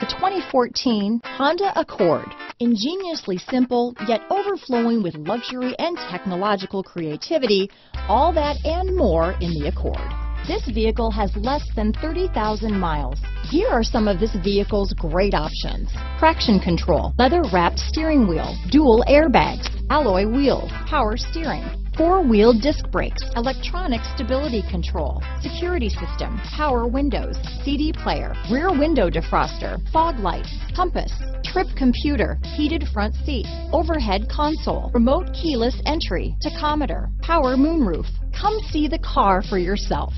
The 2014 Honda Accord. Ingeniously simple, yet overflowing with luxury and technological creativity, all that and more in the Accord. This vehicle has less than 30,000 miles. Here are some of this vehicle's great options. Traction control, leather wrapped steering wheel, dual airbags, alloy wheels, power steering, four-wheel disc brakes, electronic stability control, security system, power windows, CD player, rear window defroster, fog lights, compass, trip computer, heated front seat, overhead console, remote keyless entry, tachometer, power moonroof. Come see the car for yourself.